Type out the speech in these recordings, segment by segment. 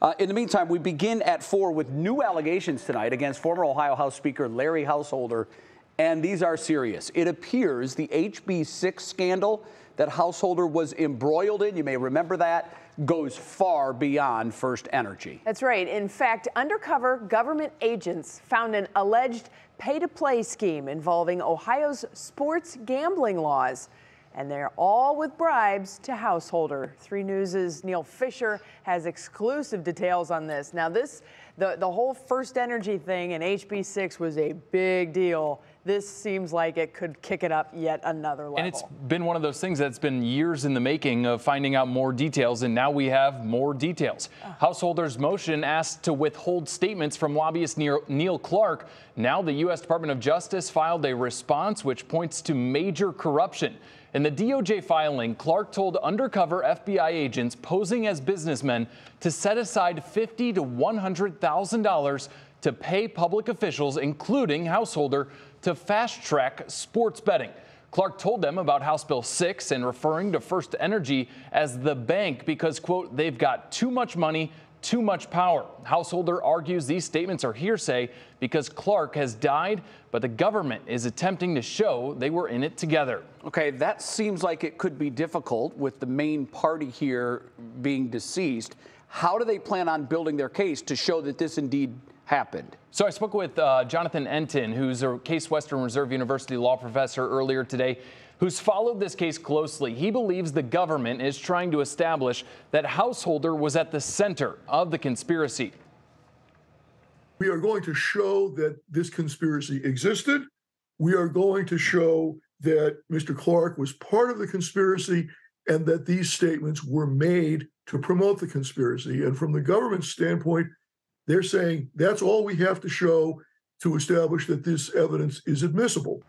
Uh, in the meantime, we begin at four with new allegations tonight against former Ohio House Speaker Larry Householder, and these are serious. It appears the HB6 scandal that Householder was embroiled in, you may remember that, goes far beyond FirstEnergy. That's right. In fact, undercover government agents found an alleged pay to play scheme involving Ohio's sports gambling laws and they're all with bribes to Householder. 3 News' Neil Fisher has exclusive details on this. Now, this the, the whole FirstEnergy thing in HB6 was a big deal. This seems like it could kick it up yet another level. And it's been one of those things that's been years in the making of finding out more details, and now we have more details. Uh. Householders' motion asked to withhold statements from lobbyist Neil Clark. Now the U.S. Department of Justice filed a response which points to major corruption. In the DOJ filing, Clark told undercover FBI agents posing as businessmen to set aside 50 to $100,000 to pay public officials, including Householder, to fast track sports betting. Clark told them about House Bill 6 and referring to FirstEnergy as the bank because, quote, they've got too much money too much power. Householder argues these statements are hearsay because Clark has died, but the government is attempting to show they were in it together. Okay, that seems like it could be difficult with the main party here being deceased. How do they plan on building their case to show that this indeed happened? So I spoke with uh, Jonathan Entin, who's a Case Western Reserve University law professor earlier today who's followed this case closely. He believes the government is trying to establish that Householder was at the center of the conspiracy. We are going to show that this conspiracy existed. We are going to show that Mr. Clark was part of the conspiracy and that these statements were made to promote the conspiracy. And from the government's standpoint, they're saying that's all we have to show to establish that this evidence is admissible.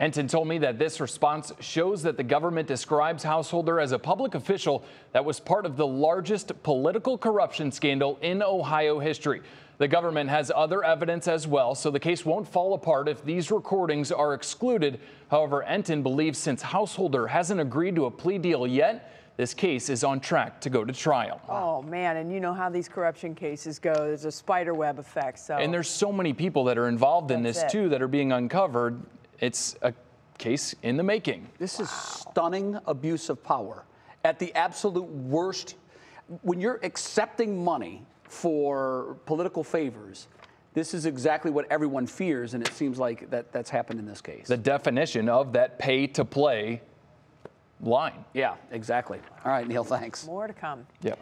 Entin told me that this response shows that the government describes Householder as a public official that was part of the largest political corruption scandal in Ohio history. The government has other evidence as well, so the case won't fall apart if these recordings are excluded. However, Entin believes since Householder hasn't agreed to a plea deal yet, this case is on track to go to trial. Oh, man. And you know how these corruption cases go. There's a spider web effect. So. And there's so many people that are involved in this, it. too, that are being uncovered. It's a case in the making. This wow. is stunning abuse of power at the absolute worst. When you're accepting money for political favors, this is exactly what everyone fears, and it seems like that that's happened in this case. The definition of that pay to play line. Yeah, exactly. All right, Neil, thanks. More to come. Yep.